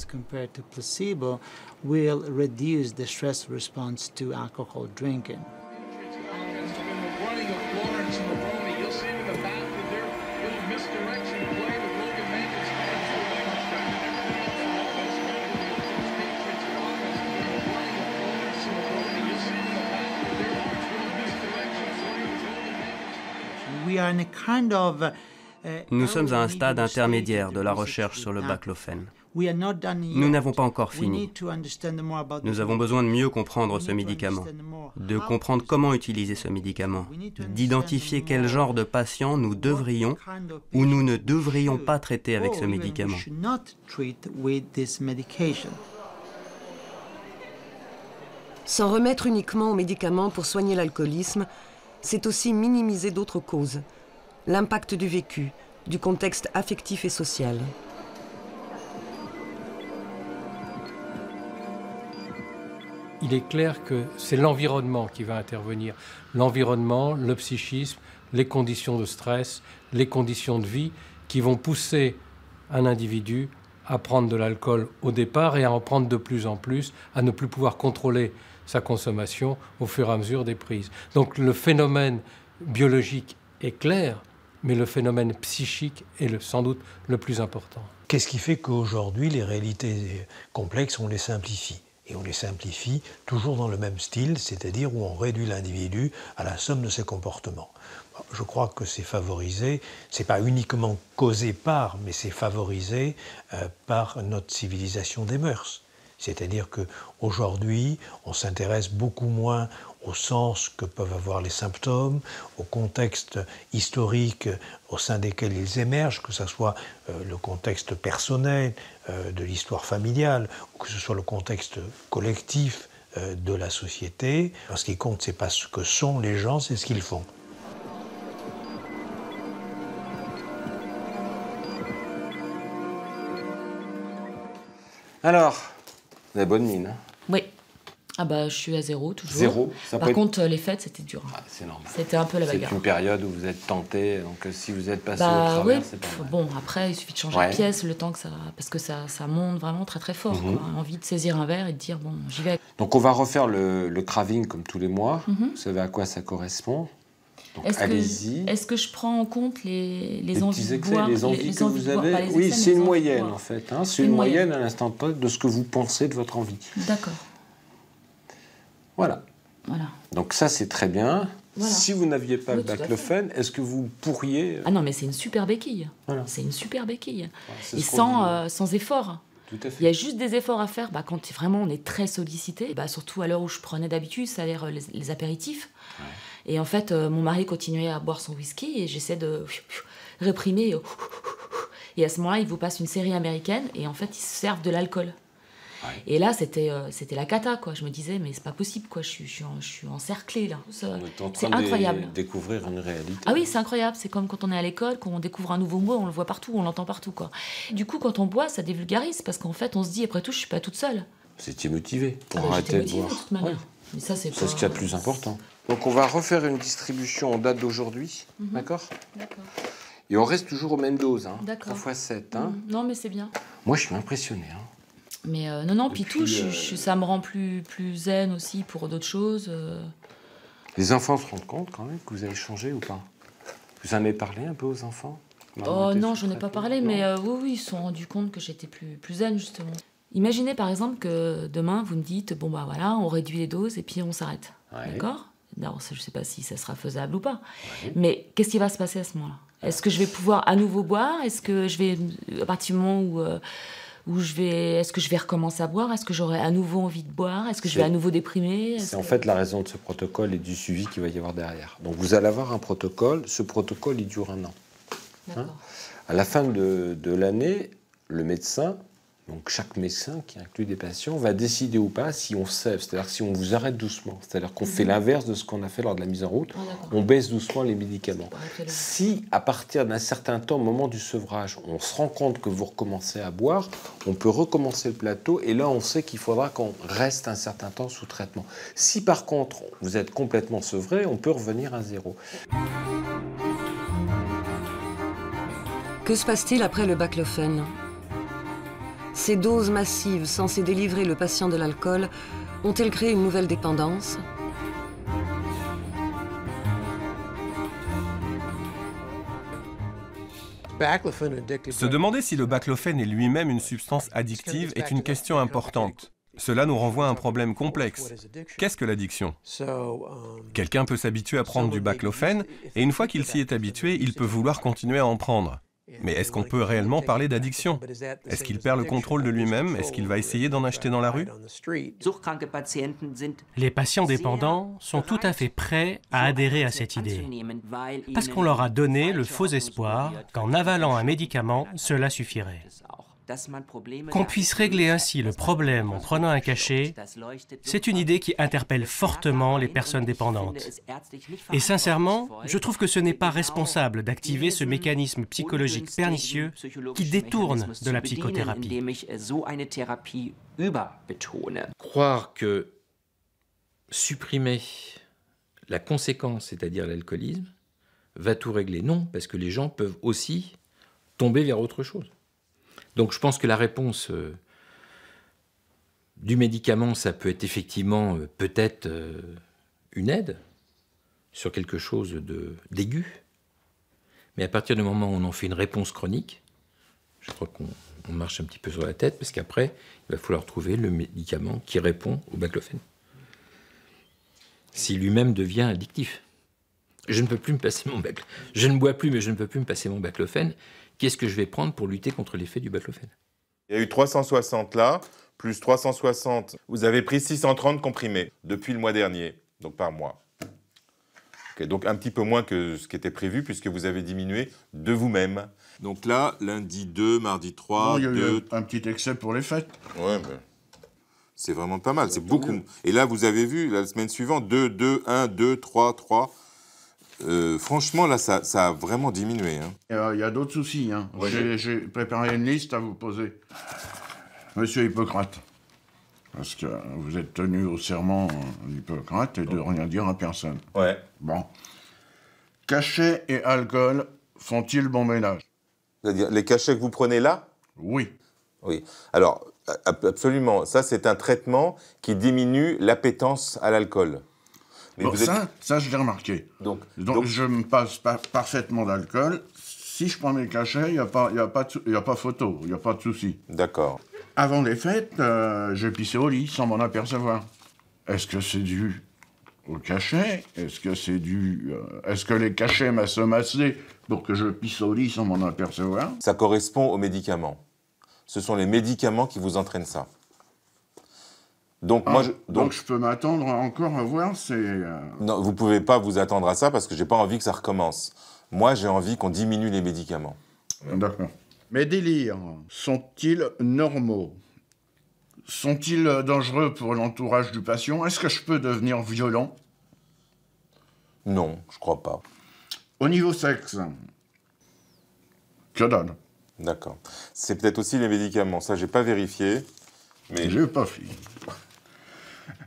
Nous sommes à un stade intermédiaire de la recherche sur le baclophène. Nous n'avons pas encore fini. Nous avons besoin de mieux comprendre ce médicament, de comprendre comment utiliser ce médicament, d'identifier quel genre de patient nous devrions ou nous ne devrions pas traiter avec ce médicament. S'en remettre uniquement aux médicaments pour soigner l'alcoolisme, c'est aussi minimiser d'autres causes, l'impact du vécu, du contexte affectif et social. Il est clair que c'est l'environnement qui va intervenir. L'environnement, le psychisme, les conditions de stress, les conditions de vie qui vont pousser un individu à prendre de l'alcool au départ et à en prendre de plus en plus, à ne plus pouvoir contrôler sa consommation au fur et à mesure des prises. Donc le phénomène biologique est clair, mais le phénomène psychique est sans doute le plus important. Qu'est-ce qui fait qu'aujourd'hui les réalités complexes, on les simplifie? Et on les simplifie toujours dans le même style, c'est-à-dire où on réduit l'individu à la somme de ses comportements. Je crois que c'est favorisé, c'est pas uniquement causé par, mais c'est favorisé euh, par notre civilisation des mœurs. C'est-à-dire qu'aujourd'hui, on s'intéresse beaucoup moins au sens que peuvent avoir les symptômes, au contexte historique au sein desquels ils émergent, que ce soit euh, le contexte personnel euh, de l'histoire familiale, ou que ce soit le contexte collectif euh, de la société. ce qui compte, c'est pas ce que sont les gens, c'est ce qu'ils font. Alors, vous avez bonne mine. Hein oui. Ah bah je suis à zéro toujours. Zéro. Par contre les fêtes c'était dur. Ah, c'est normal. C'était un peu la bagarre. C'est une période où vous êtes tenté, donc euh, si vous êtes passé bah, au travers, oui. c'est pas Bon après il suffit de changer de pièce le temps que ça, parce que ça, ça monte vraiment très très fort. Mhm. quoi. Envie de saisir un verre et de dire bon j'y vais. Donc on va refaire le, le craving comme tous les mois. Mhm. Vous savez à quoi ça correspond. Est-ce que, je prends en compte les, les, Les envies de boire les envies les que envies vous boire, avez. oui, excès, c'est une moyenne en fait. hein. C'est une, moyenne à l'instant de ce que vous pensez de votre envie. D'accord. Voilà. Voilà. Donc ça c'est très bien. Voilà. Si vous n'aviez pas Oui, le baclofen, est-ce que vous pourriez Ah non mais c'est une super béquille. Voilà. C'est une super béquille. Et sans, euh, sans effort. Tout à fait. Il y a juste des efforts à faire bah, quand vraiment on est très sollicité, bah, surtout à l'heure où je prenais d'habitude, c'est-à-dire les, les apéritifs. Et en fait, euh, mon mari continuait à boire son whisky et j'essaie de réprimer. Et à ce moment-là, il vous passe une série américaine et en fait, ils se servent de l'alcool. Et là, c'était euh, c'était la cata, quoi. Je me disais, mais c'est pas possible, quoi. Je suis, je suis, en- je suis encerclée, là. C'est incroyable. découvrir une réalité. Ah oui, c'est incroyable. C'est comme quand on est à l'école, quand on découvre un nouveau mot, on le voit partout, on l'entend partout, quoi. Du coup, quand on boit, ça dévulgarise parce qu'en fait, on se dit, après tout, je suis pas toute seule. Étiez motivé pour Ah bah, arrêter de boire. de toute manière. Mais ça, c'est C'est pas- ce qu'il y a de plus important. Donc on va refaire une distribution en date d'aujourd'hui, Mhm. d'accord D'accord. Et on reste toujours aux mêmes doses, hein, D'accord. 3 x 7. Hein. Mm. Non, mais c'est bien. Moi je suis impressionné. Hein. Mais euh, non, non, puis tout, je- euh, je- ça me rend plus, plus zen aussi pour d'autres choses. euh. Les enfants se rendent compte quand même que vous avez changé ou pas? Vous en avez parlé un peu aux enfants? Oh non, j'en ai pas parlé, mais euh, oui, oui, ils se sont rendus compte que j'étais plus, plus zen, justement. Imaginez par exemple que demain, vous me dites, bon bah voilà, on réduit les doses et puis on s'arrête. Ouais. D'accord? Alors, je sais pas si ça sera faisable ou pas. Mais qu'est-ce qui va se passer à ce moment-là? Est-ce que je vais pouvoir à nouveau boire? Est-ce que je vais, à partir du moment où, euh, où je vais, est-ce que je vais recommencer à boire? Est-ce que j'aurai à nouveau envie de boire? Est-ce que je vais à nouveau déprimer? C'est en que- fait la raison de ce protocole et du suivi qu'il va y avoir derrière. Donc vous allez avoir un protocole, ce protocole il dure un an. Hein? À la fin de, de l'année, le médecin, donc chaque médecin qui inclut des patients, va décider ou pas si on sève, c'est-à-dire si on vous arrête doucement, c'est-à-dire qu'on fait Mhm. l'inverse de ce qu'on a fait lors de la mise en route, Ah, on baisse doucement les médicaments. Si à partir d'un certain temps, au moment du sevrage, on se rend compte que vous recommencez à boire, on peut recommencer le plateau et là on sait qu'il faudra qu'on reste un certain temps sous traitement. Si par contre vous êtes complètement sevré, on peut revenir à zéro. Que se passe-t-il après le baclofen? Ces doses massives censées délivrer le patient de l'alcool ont-elles créé une nouvelle dépendance? Se demander si le baclofen est lui-même une substance addictive est une question importante. Cela nous renvoie à un problème complexe. Qu'est-ce que l'addiction? Quelqu'un peut s'habituer à prendre du baclofen et une fois qu'il s'y est habitué, il peut vouloir continuer à en prendre. Mais est-ce qu'on peut réellement parler d'addiction? Est-ce qu'il perd le contrôle de lui-même? Est-ce qu'il va essayer d'en acheter dans la rue? Les patients dépendants sont tout à fait prêts à adhérer à cette idée, parce qu'on leur a donné le faux espoir qu'en avalant un médicament, cela suffirait. Qu'on puisse régler ainsi le problème en prenant un cachet, c'est une idée qui interpelle fortement les personnes dépendantes. Et sincèrement, je trouve que ce n'est pas responsable d'activer ce mécanisme psychologique pernicieux qui détourne de la psychothérapie. Croire que supprimer la conséquence, c'est-à-dire l'alcoolisme, va tout régler. Non, parce que les gens peuvent aussi tomber vers autre chose. Donc je pense que la réponse euh, du médicament, ça peut être effectivement euh, peut-être euh, une aide sur quelque chose d'aigu. Mais à partir du moment où on en fait une réponse chronique, je crois qu'on marche un petit peu sur la tête, parce qu'après, il va falloir trouver le médicament qui répond au baclofène. Si lui-même devient addictif. Je ne peux plus me passer mon baclofène. Je ne bois plus, mais je ne peux plus me passer mon baclofène. Qu'est-ce que je vais prendre pour lutter contre l'effet du baclofène Il y a eu 360 là, plus 360. Vous avez pris 630 comprimés depuis le mois dernier, donc par mois. donc un petit peu moins que ce qui était prévu, puisque vous avez diminué de vous-même. Donc là, lundi 2, mardi 3. il y a eu un petit excès pour les fêtes. Ouais, mais c'est vraiment pas mal, c'est beaucoup. Et là, vous avez vu, la semaine suivante, 2, 2, 1, 2, 3, 3. Franchement, là, ça, a vraiment diminué. Hein. Il y a, d'autres soucis. Hein. J'ai préparé une liste à vous poser. Monsieur Hippocrate, parce que vous êtes tenu au serment d'Hippocrate et de rien dire à personne. Ouais. Bon. Cachet et alcool font-ils bon ménage? C'est-à-dire les cachets que vous prenez là? Oui. Oui. Alors, absolument. Ça, c'est un traitement qui diminue l'appétence à l'alcool. Mais ça, ça, je l'ai remarqué. Donc, donc, je me passe parfaitement d'alcool. Si je prends mes cachets, il n'y a, pas, a, a pas photo, il n'y a pas de souci. D'accord. Avant les fêtes, euh, je pissais au lit sans m'en apercevoir. Est-ce que c'est dû au cachet? Est-ce que c'est dû. Euh, est-ce que les cachets m'assommassaient pour que je pisse au lit sans m'en apercevoir? Ça correspond aux médicaments. Ce sont les médicaments qui vous entraînent ça. Donc, moi, ah, je, donc, je peux m'attendre encore à voir ces. Euh, non, vous pouvez pas vous attendre à ça parce que j'ai pas envie que ça recommence. Moi, j'ai envie qu'on diminue les médicaments. D'accord. Mes délires sont-ils normaux? Sont-ils dangereux pour l'entourage du patient? Est-ce que je peux devenir violent? Non, je crois pas. Au niveau sexe, que donne D'accord. C'est peut-être aussi les médicaments. Ça, j'ai pas vérifié. Mais... J'ai pas fait.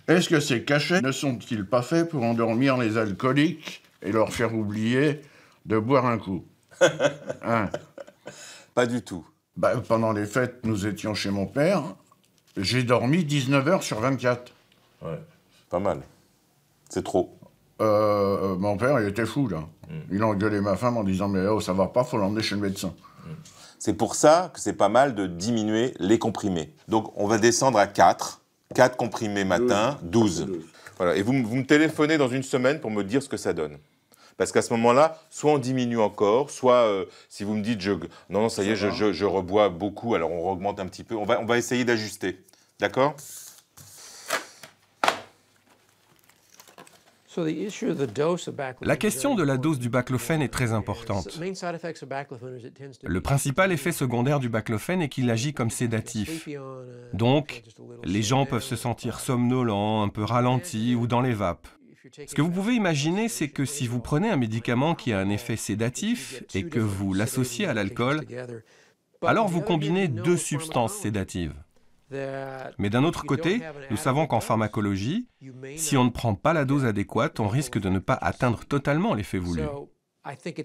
Est-ce que ces cachets ne sont-ils pas faits pour endormir les alcooliques et leur faire oublier de boire un coup <laughs> hein Pas du tout. Bah, pendant les fêtes, nous étions chez mon père. J'ai dormi 19 heures sur 24. Ouais, pas mal. C'est trop. Euh, mon père, il était fou, là. Mm. Il a engueulé ma femme en disant Mais oh, ça va pas, faut l'emmener chez le médecin. Mm. C'est pour ça que c'est pas mal de diminuer les comprimés. Donc, on va descendre à 4. 4 comprimés matin, 12. Voilà. Et vous, vous me téléphonez dans une semaine pour me dire ce que ça donne. Parce qu'à ce moment-là, soit on diminue encore, soit euh, si vous me dites je, non, non, ça y est, je, je, rebois beaucoup, alors on augmente un petit peu. On va, on va essayer d'ajuster. D'accord? La question de la dose du baclofène est très importante. Le principal effet secondaire du baclofène est qu'il agit comme sédatif. Donc, les gens peuvent se sentir somnolents, un peu ralentis ou dans les vapes. Ce que vous pouvez imaginer, c'est que si vous prenez un médicament qui a un effet sédatif et que vous l'associez à l'alcool, alors vous combinez deux substances sédatives. Mais d'un autre côté, nous savons qu'en pharmacologie, si on ne prend pas la dose adéquate, on risque de ne pas atteindre totalement l'effet voulu.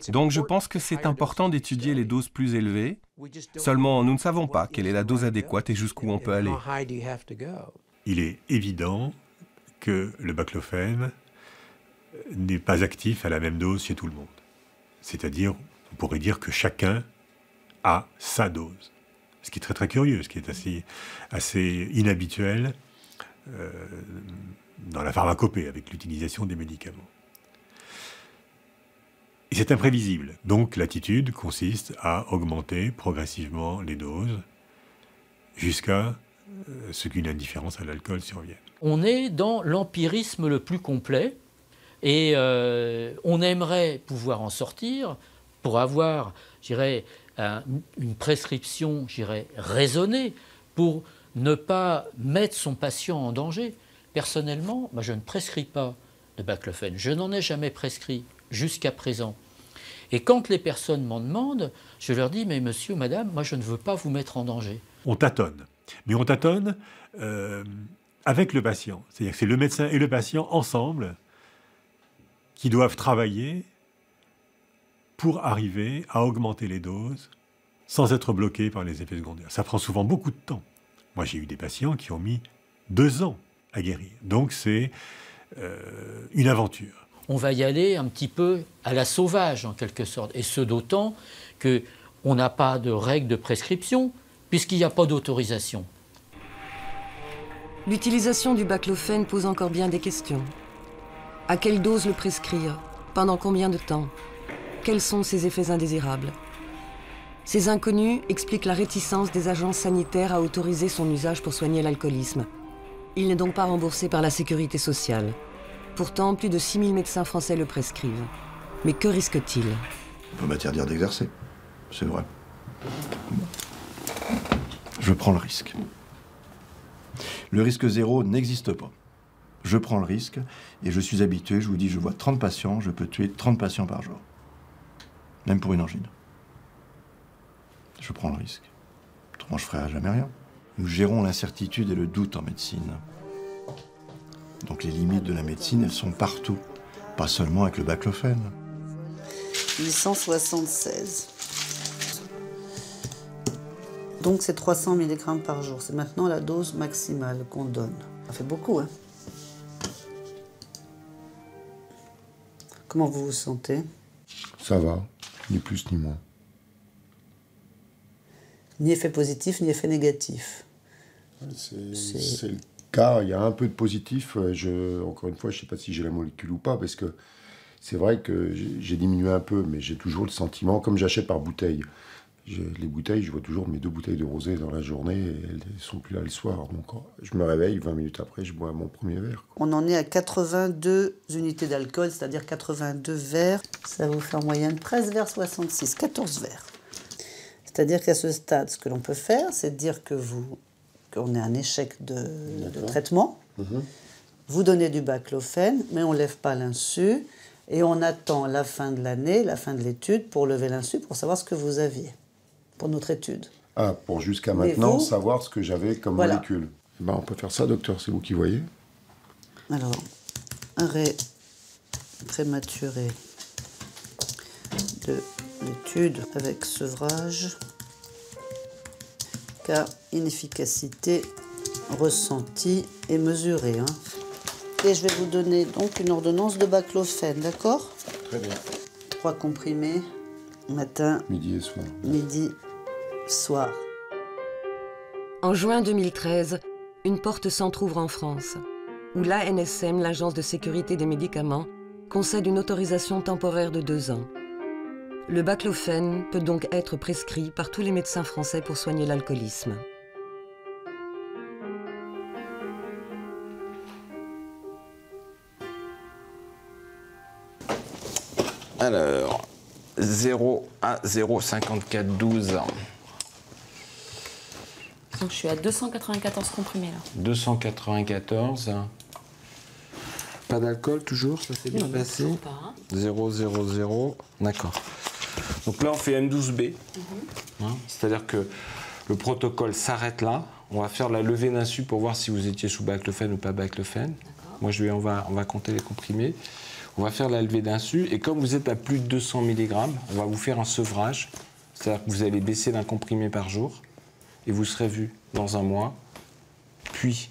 Donc je pense que c'est important d'étudier les doses plus élevées, seulement nous ne savons pas quelle est la dose adéquate et jusqu'où on peut aller. Il est évident que le baclofène n'est pas actif à la même dose chez tout le monde. C'est-à-dire, on pourrait dire que chacun a sa dose. Ce qui est très très curieux, ce qui est assez, assez inhabituel euh, dans la pharmacopée avec l'utilisation des médicaments. Et c'est imprévisible. Donc l'attitude consiste à augmenter progressivement les doses jusqu'à euh, ce qu'une indifférence à l'alcool survienne. On est dans l'empirisme le plus complet et euh, on aimerait pouvoir en sortir pour avoir, je une prescription, raisonnée pour ne pas mettre son patient en danger. Personnellement, moi, je ne prescris pas de baclofène. Je n'en ai jamais prescrit jusqu'à présent. Et quand les personnes m'en demandent, je leur dis, mais monsieur, madame, moi, je ne veux pas vous mettre en danger. On tâtonne. Mais on tâtonne euh, avec le patient. C'est-à-dire que c'est le médecin et le patient ensemble qui doivent travailler pour arriver à augmenter les doses sans être bloqué par les effets secondaires. Ça prend souvent beaucoup de temps. Moi, j'ai eu des patients qui ont mis deux ans à guérir. Donc, c'est euh, une aventure. On va y aller un petit peu à la sauvage, en quelque sorte. Et ce d'autant qu'on n'a pas de règles de prescription, puisqu'il n'y a pas d'autorisation. L'utilisation du baclofène pose encore bien des questions. À quelle dose le prescrire? Pendant combien de temps? Quels sont ses effets indésirables Ces inconnus expliquent la réticence des agences sanitaires à autoriser son usage pour soigner l'alcoolisme. Il n'est donc pas remboursé par la sécurité sociale. Pourtant, plus de 6000 médecins français le prescrivent. Mais que risque-t-il? On peut m'interdire d'exercer. C'est vrai. Je prends le risque. Le risque zéro n'existe pas. Je prends le risque et je suis habitué, je vous dis, je vois 30 patients, je peux tuer 30 patients par jour. Même pour une angine. Je prends le risque. Autrement, je ferai jamais rien. Nous gérons l'incertitude et le doute en médecine. Donc les limites de la médecine, elles sont partout. Pas seulement avec le baclofène. 876. Donc c'est 300 mg par jour. C'est maintenant la dose maximale qu'on donne. Ça fait beaucoup, hein Comment vous vous sentez? Ça va, ni plus ni moins. Ni effet positif, ni effet négatif. C'est le cas, il y a un peu de positif. Je, encore une fois, je ne sais pas si j'ai la molécule ou pas, parce que c'est vrai que j'ai diminué un peu, mais j'ai toujours le sentiment, comme j'achète par bouteille, les bouteilles, je vois toujours mes deux bouteilles de rosé dans la journée et elles ne sont plus là le soir. Donc je me réveille, 20 minutes après, je bois mon premier verre. On en est à 82 unités d'alcool, c'est-à-dire 82 verres. Ça vous fait en moyenne 13 verres 66, 14 verres. C'est-à-dire qu'à ce stade, ce que l'on peut faire, c'est dire que vous, qu'on est un échec de, de traitement. Mhm. Vous donnez du baclofène, mais on ne lève pas l'insu. Et on attend la fin de l'année, la fin de l'étude, pour lever l'insu, pour savoir ce que vous aviez pour notre étude. Ah, pour jusqu'à maintenant savoir ce que j'avais comme molécule. Ben, on peut faire ça, docteur, c'est vous qui voyez. Alors, arrêt prématuré de l'étude avec sevrage, car inefficacité ressentie et mesurée. Hein. Et je vais vous donner donc une ordonnance de baclofène, d'accord? Très bien. Trois comprimés, matin, midi et soir. Midi, soir. En juin 2013, une porte s'entr'ouvre en France, où l'ANSM, l'Agence de sécurité des médicaments, concède une autorisation temporaire de deux ans. Le baclofène peut donc être prescrit par tous les médecins français pour soigner l'alcoolisme. Alors, 0 à 0,54 12. Donc je suis à 294 comprimés là. 294. Pas d'alcool toujours, ça s'est bien Non, passé pas, hein. 0, 0, 0. D'accord. Donc là, on fait M12B. Mhm. Hein, C'est-à-dire que le protocole s'arrête là. On va faire la levée d'insu pour voir si vous étiez sous baclofène ou pas baclofène. Moi, je vais, on, va, on va compter les comprimés. On va faire la levée d'insu. Et comme vous êtes à plus de 200 mg, on va vous faire un sevrage. C'est-à-dire que vous allez baisser d'un comprimé par jour. Et vous serez vu dans un mois, puis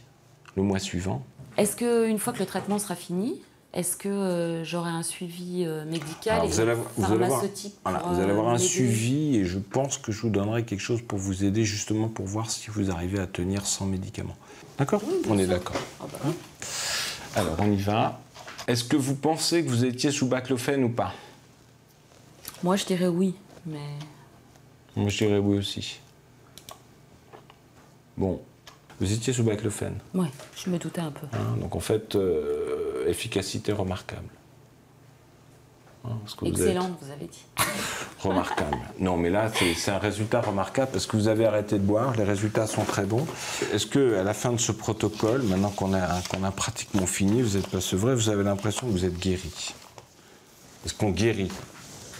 le mois suivant. Est-ce qu'une fois que le traitement sera fini, est-ce que euh, j'aurai un suivi euh, médical Alors, et vous, allez, avoir- vous allez avoir, voilà, vous allez avoir euh, un m'aider suivi et je pense que je vous donnerai quelque chose pour vous aider justement pour voir si vous arrivez à tenir sans médicaments. D'accord On est d'accord. Ah bah Hein Alors on y va. Est-ce que vous pensez que vous étiez sous baclofène ou pas? Moi, je dirais oui, mais Moi je dirais oui aussi. Bon, vous étiez sous baclofène. ouais, je me doutais un peu. hein, donc en fait, euh, efficacité remarquable. Hein, que vous êtes- Excellente, vous avez dit. <laughs> Remarquable. Non, mais là, c'est un résultat remarquable parce que vous avez arrêté de boire, les résultats sont très bons. Est-ce que à la fin de ce protocole, maintenant qu'on a, qu'on a pratiquement fini, vous n'êtes pas sevré, vous avez l'impression que vous êtes guéri? Est-ce qu'on guérit?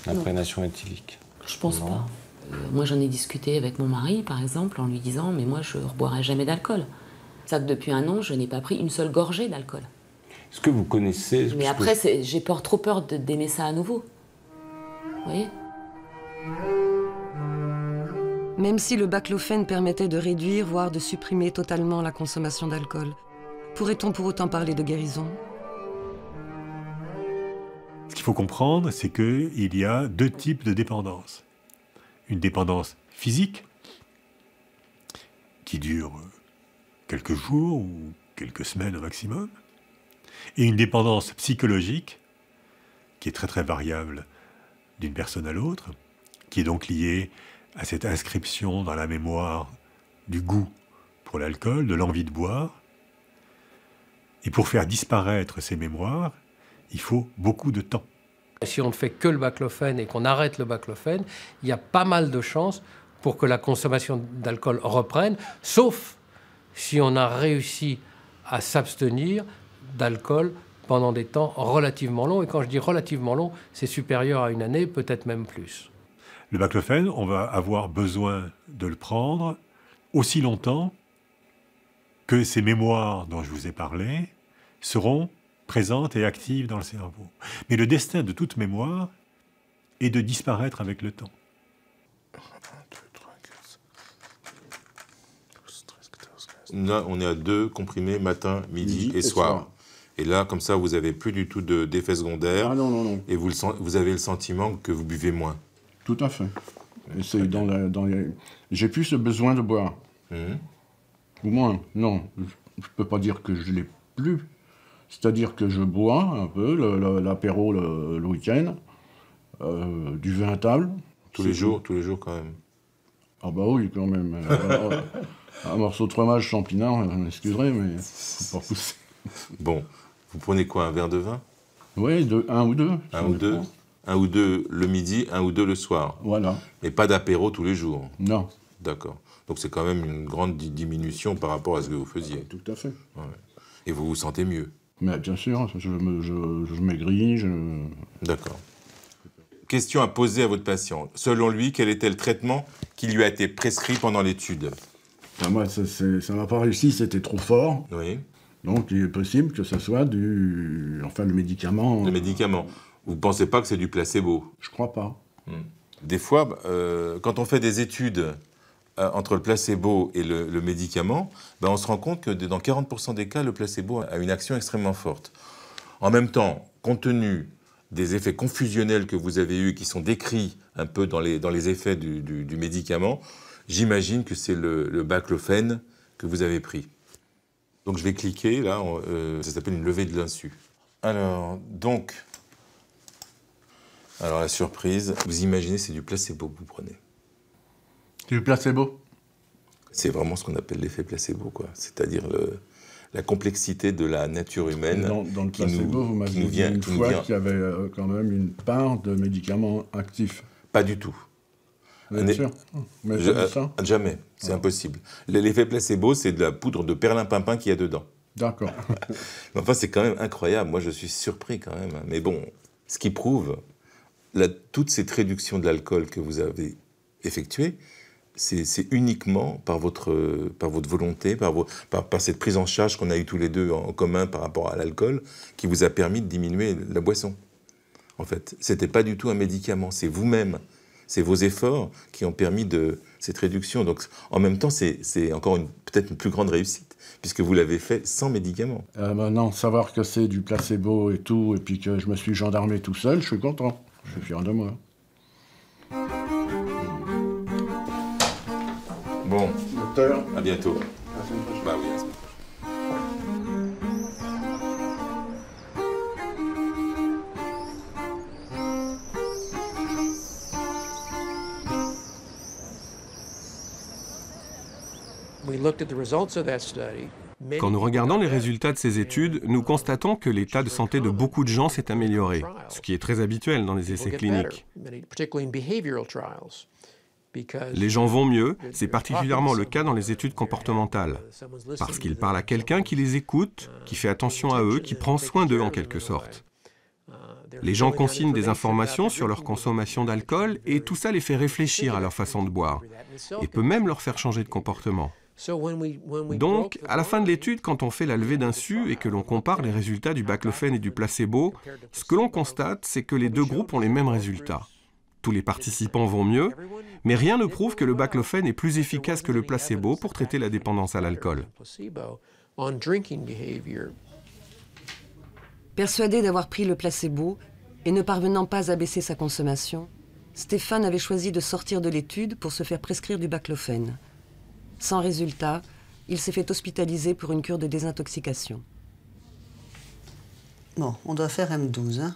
L'imprégnation éthylique? Je pense Non. pas. Euh, moi, j'en ai discuté avec mon mari, par exemple, en lui disant Mais moi, je ne reboirai jamais d'alcool. Ça que depuis un an, je n'ai pas pris une seule gorgée d'alcool. Est-ce que vous connaissez Mais que- après, j'ai peur, trop peur de- d'aimer ça à nouveau. Vous voyez? Même si le baclofène permettait de réduire, voire de supprimer totalement la consommation d'alcool, pourrait-on pour autant parler de guérison? Ce qu'il faut comprendre, c'est qu'il y a deux types de dépendance. Une dépendance physique, qui dure quelques jours ou quelques semaines au maximum, et une dépendance psychologique, qui est très très variable d'une personne à l'autre, qui est donc liée à cette inscription dans la mémoire du goût pour l'alcool, de l'envie de boire. Et pour faire disparaître ces mémoires, il faut beaucoup de temps. Si on ne fait que le baclofène et qu'on arrête le baclofène, il y a pas mal de chances pour que la consommation d'alcool reprenne, sauf si on a réussi à s'abstenir d'alcool pendant des temps relativement longs. Et quand je dis relativement long, c'est supérieur à une année, peut-être même plus. Le baclofène, on va avoir besoin de le prendre aussi longtemps que ces mémoires dont je vous ai parlé seront présentes et actives dans le cerveau. Mais le destin de toute mémoire est de disparaître avec le temps. Là, on est à deux comprimés matin, midi, et, soir. Et là, comme ça, vous n'avez plus du tout d'effet secondaire. Ah non, non, non. Et vous, vous avez le sentiment que vous buvez moins. Tout à fait. c'est dans, dans J'ai plus ce besoin de boire. Mmh. Ou moins, non. Je ne peux pas dire que je l'ai plus. C'est-à-dire que je bois un peu l'apéro le, week-end, euh, du vin à table. Tous les jours, tous les jours quand même. Ah bah oui, quand même. Euh, <laughs> un morceau de fromage champignon, excusez, mais faut pas pousser. Bon, vous prenez quoi, un verre de vin? Oui, un ou deux. Un ou deux Un ou deux le midi, un ou deux le soir. Voilà. Mais pas d'apéro tous les jours Non. D'accord. Donc c'est quand même une grande diminution par rapport à ce que vous faisiez. Tout à fait. Et vous vous sentez mieux Mais bien sûr, je, me, je, je maigris. Je... D'accord. Question à poser à votre patient. Selon lui, quel était le traitement qui lui a été prescrit pendant l'étude? Moi, ça ne m'a pas réussi, c'était trop fort. Oui. Donc il est possible que ce soit du. Enfin, le médicament. Le médicament. Vous ne pensez pas que c'est du placebo? Je crois pas. Hmm. Des fois, euh, quand on fait des études entre le placebo et le, médicament, ben on se rend compte que dans 40% des cas, le placebo a une action extrêmement forte. En même temps, compte tenu des effets confusionnels que vous avez eus, qui sont décrits un peu dans les, dans les effets du, du, médicament, j'imagine que c'est le, le baclofène que vous avez pris. Donc je vais cliquer, là, euh, ça s'appelle une levée de l'insu. Alors, donc, alors la surprise, vous imaginez, c'est du placebo que vous prenez. Du placebo? C'est vraiment ce qu'on appelle l'effet placebo, quoi. C'est-à-dire la complexité de la nature humaine. Dans, dans, le placebo, vous m'avez dit une fois qu'il y avait euh, quand même une part de médicaments actifs. Pas du tout. Bien sûr? Mais euh, jamais, c'est impossible. L'effet placebo, c'est de la poudre de perlimpinpin qu'il y a dedans. D'accord. <laughs> enfin, c'est quand même incroyable. Moi, je suis surpris quand même. Mais bon, ce qui prouve toute cette réduction de l'alcool que vous avez effectuée, c'est uniquement par votre, par votre volonté, par, par, cette prise en charge qu'on a eu tous les deux en, commun par rapport à l'alcool, qui vous a permis de diminuer la boisson. En fait, c'était pas du tout un médicament, c'est vous-même c'est vos efforts qui ont permis de cette réduction. Donc, en même temps, c'est encore peut-être une plus grande réussite, puisque vous l'avez fait sans médicaments. Euh, maintenant, savoir que c'est du placebo et tout, et puis que je me suis gendarmé tout seul, je suis content. Je suis fier de moi. Bon. Docteur. À bientôt. bah oui, Quand nous regardons les résultats de ces études, nous constatons que l'état de santé de beaucoup de gens s'est amélioré, ce qui est très habituel dans les essais cliniques. Les gens vont mieux, c'est particulièrement le cas dans les études comportementales, parce qu'ils parlent à quelqu'un qui les écoute, qui fait attention à eux, qui prend soin d'eux en quelque sorte. Les gens consignent des informations sur leur consommation d'alcool et tout ça les fait réfléchir à leur façon de boire et peut même leur faire changer de comportement. Donc, à la fin de l'étude, quand on fait la levée d'insu et que l'on compare les résultats du baclofen et du placebo, ce que l'on constate, c'est que les deux groupes ont les mêmes résultats. Tous les participants vont mieux, mais rien ne prouve que le baclofen est plus efficace que le placebo pour traiter la dépendance à l'alcool. Persuadé d'avoir pris le placebo et ne parvenant pas à baisser sa consommation, Stéphane avait choisi de sortir de l'étude pour se faire prescrire du baclofen. Sans résultat, il s'est fait hospitaliser pour une cure de désintoxication. Bon, on doit faire M12. Hein.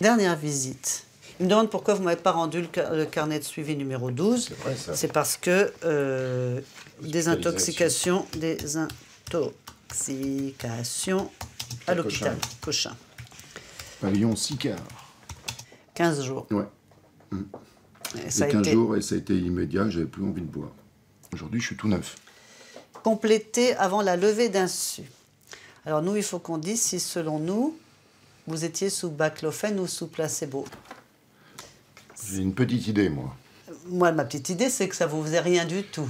Dernière visite. Il me demande pourquoi vous ne m'avez pas rendu le, carnet de suivi numéro 12. C'est parce que euh, désintoxication, désintoxication à l'hôpital. Cochin. Pavillon 6 quarts. 15 jours. Ouais. Et ça 15 jours et ça a été immédiat, j'avais plus envie de boire. Aujourd'hui, je suis tout neuf. Complété avant la levée d'insu. Alors nous, il faut qu'on dise si selon nous, vous étiez sous baclofen ou sous placebo. J'ai une petite idée, moi. Moi, ma petite idée, c'est que ça ne vous faisait rien du tout.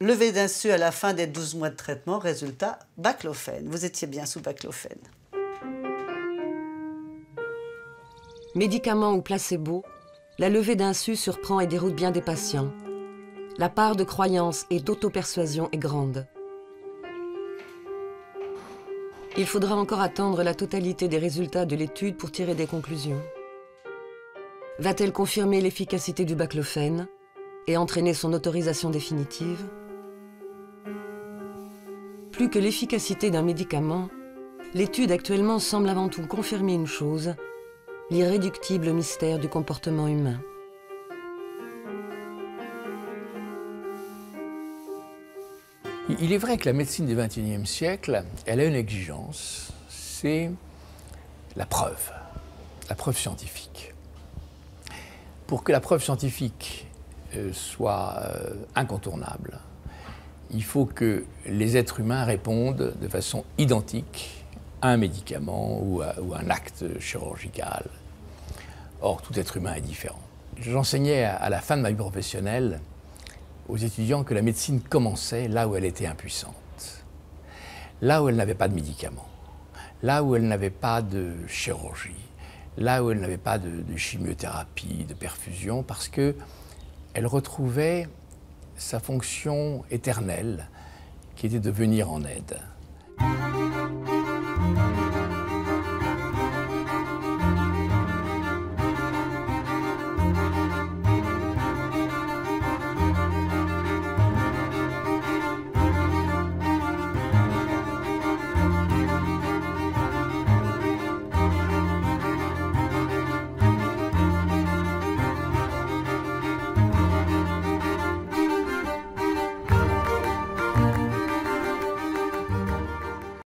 Levé d'insu à la fin des 12 mois de traitement, résultat, baclofen. Vous étiez bien sous baclofen. Médicament ou placebo, la levée d'insu surprend et déroute bien des patients. La part de croyance et d'auto-persuasion est grande. Il faudra encore attendre la totalité des résultats de l'étude pour tirer des conclusions. Va-t-elle confirmer l'efficacité du baclofen et entraîner son autorisation définitive? Plus que l'efficacité d'un médicament, l'étude actuellement semble avant tout confirmer une chose, l'irréductible mystère du comportement humain. Il est vrai que la médecine du XXIe siècle, elle a une exigence, c'est la preuve, la preuve scientifique. Pour que la preuve scientifique euh, soit euh, incontournable, il faut que les êtres humains répondent de façon identique à un médicament ou à, un acte chirurgical. Or, tout être humain est différent. J'enseignais à la fin de ma vie professionnelle aux étudiants que la médecine commençait là où elle était impuissante, là où elle n'avait pas de médicaments, là où elle n'avait pas de chirurgie, là où elle n'avait pas de, chimiothérapie, de perfusion, parce que elle retrouvait sa fonction éternelle qui était de venir en aide.